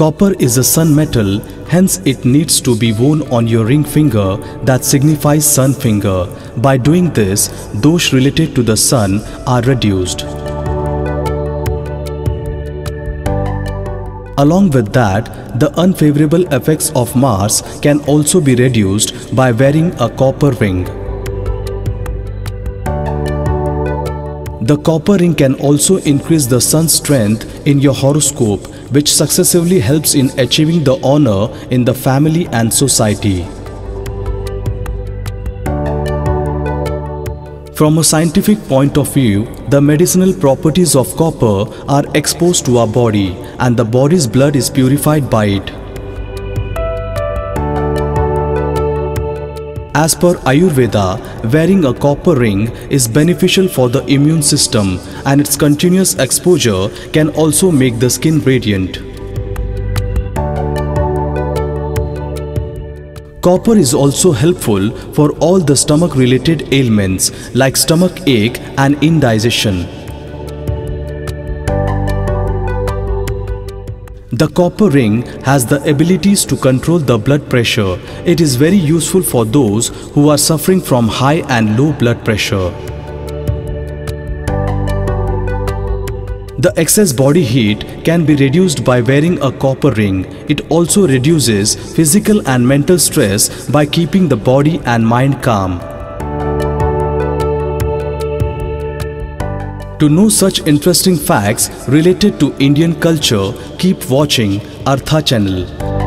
Copper is a sun metal, hence it needs to be worn on your ring finger that signifies sun finger. By doing this, dosh related to the sun are reduced. Along with that, the unfavorable effects of Mars can also be reduced by wearing a copper ring. The copper ring can also increase the sun's strength in your horoscope, which successively helps in achieving the honor in the family and society. From a scientific point of view, the medicinal properties of copper are exposed to our body and the body's blood is purified by it. As per Ayurveda, wearing a copper ring is beneficial for the immune system and its continuous exposure can also make the skin radiant. Copper is also helpful for all the stomach related ailments like stomach ache and indigestion. The copper ring has the abilities to control the blood pressure. It is very useful for those who are suffering from high and low blood pressure. The excess body heat can be reduced by wearing a copper ring. It also reduces physical and mental stress by keeping the body and mind calm. To know such interesting facts related to Indian culture, keep watching Artha channel.